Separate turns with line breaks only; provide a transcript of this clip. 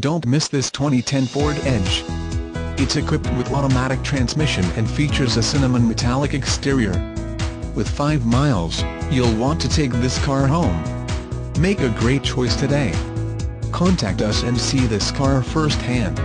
Don't miss this 2010 Ford Edge. It's equipped with automatic transmission and features a cinnamon metallic exterior. With 5 miles, you'll want to take this car home. Make a great choice today. Contact us and see this car firsthand.